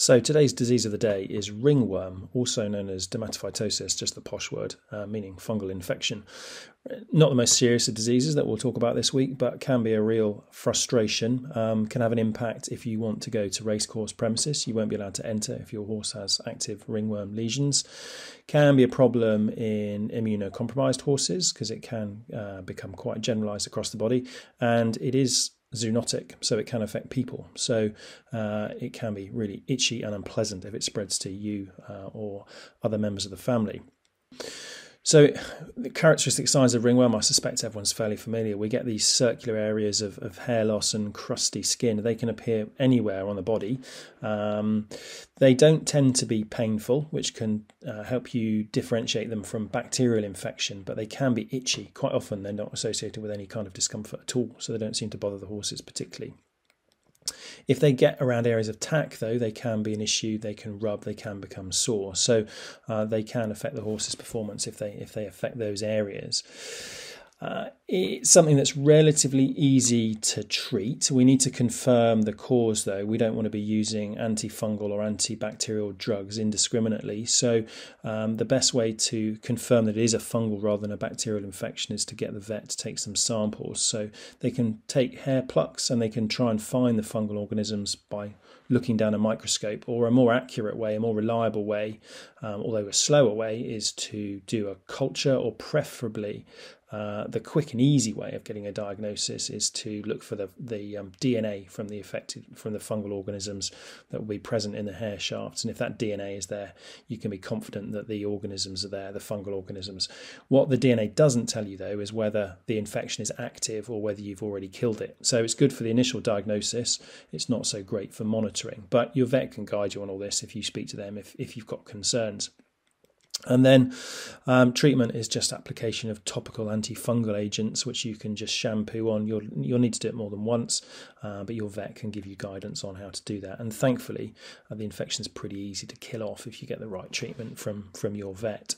So today's disease of the day is ringworm, also known as dermatophytosis, just the posh word, uh, meaning fungal infection. Not the most serious of diseases that we'll talk about this week, but can be a real frustration. Um, can have an impact if you want to go to racecourse premises. You won't be allowed to enter if your horse has active ringworm lesions. Can be a problem in immunocompromised horses because it can uh, become quite generalized across the body, and it is zoonotic, so it can affect people. So uh, it can be really itchy and unpleasant if it spreads to you uh, or other members of the family. So, the characteristic signs of ringworm, I suspect everyone's fairly familiar. We get these circular areas of, of hair loss and crusty skin. They can appear anywhere on the body. Um, they don't tend to be painful, which can uh, help you differentiate them from bacterial infection, but they can be itchy. Quite often, they're not associated with any kind of discomfort at all, so they don't seem to bother the horses particularly. If they get around areas of tack, though, they can be an issue. They can rub. They can become sore. So uh, they can affect the horse's performance if they if they affect those areas. Uh, it's something that's relatively easy to treat. We need to confirm the cause, though. We don't want to be using antifungal or antibacterial drugs indiscriminately. So, um, the best way to confirm that it is a fungal rather than a bacterial infection is to get the vet to take some samples. So, they can take hair plucks and they can try and find the fungal organisms by looking down a microscope, or a more accurate way, a more reliable way, um, although a slower way, is to do a culture or preferably uh, the quick and easy way of getting a diagnosis is to look for the the um, DNA from the affected from the fungal organisms that will be present in the hair shafts, and if that DNA is there, you can be confident that the organisms are there, the fungal organisms. What the DNA doesn't tell you though is whether the infection is active or whether you've already killed it. So it's good for the initial diagnosis. It's not so great for monitoring, but your vet can guide you on all this if you speak to them if if you've got concerns. And then um, treatment is just application of topical antifungal agents, which you can just shampoo on. You'll you'll need to do it more than once, uh, but your vet can give you guidance on how to do that. And thankfully, uh, the infection is pretty easy to kill off if you get the right treatment from from your vet.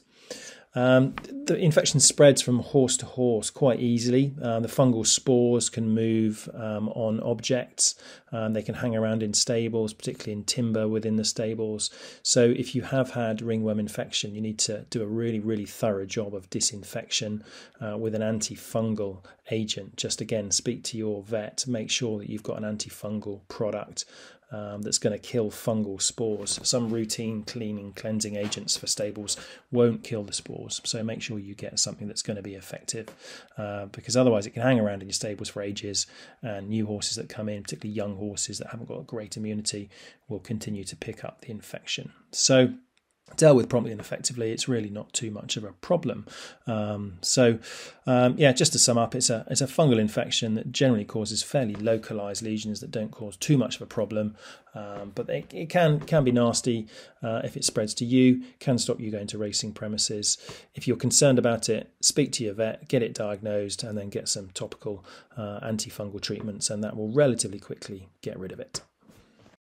Um, the infection spreads from horse to horse quite easily. Uh, the fungal spores can move um, on objects. Um, they can hang around in stables, particularly in timber within the stables. So, if you have had ringworm infection, you need to do a really, really thorough job of disinfection uh, with an antifungal agent. Just again, speak to your vet, make sure that you've got an antifungal product um, that's going to kill fungal spores. Some routine cleaning, cleansing agents for stables won't kill the spores, so make sure you get something that's going to be effective uh, because otherwise it can hang around in your stables for ages, and new horses that come in, particularly young horses that haven't got a great immunity, will continue to pick up the infection. So, dealt with promptly and effectively, it's really not too much of a problem. Um, so, um, yeah, just to sum up, it's a it's a fungal infection that generally causes fairly localized lesions that don't cause too much of a problem, um, but they, it can can be nasty uh, if it spreads to you. Can stop you going to racing premises. If you're concerned about it, speak to your vet, get it diagnosed, and then get some topical uh, antifungal treatments, and that will relatively quickly get rid of it.